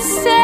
say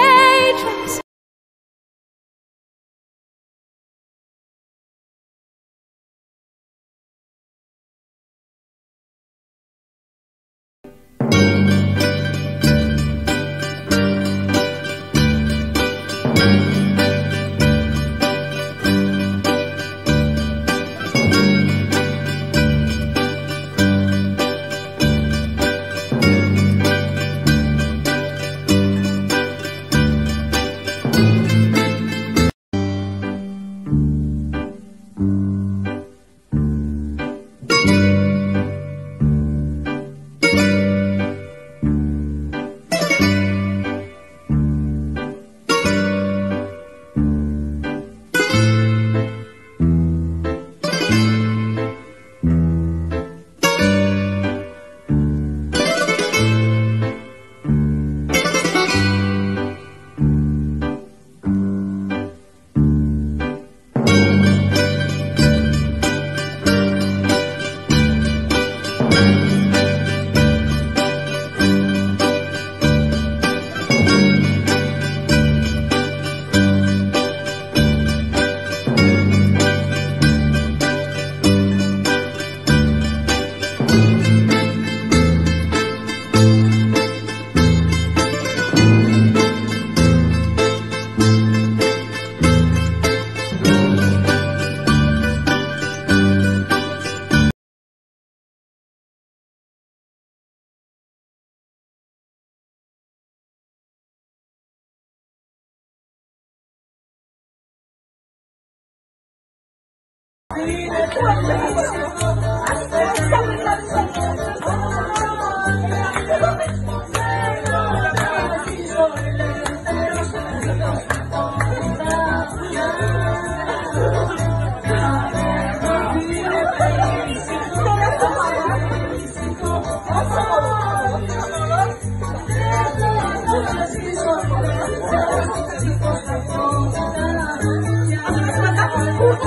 I'm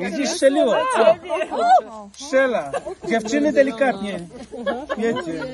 Gdzieś strzeliło, co? Strzela. Dziewczyny delikatnie. Wiecie.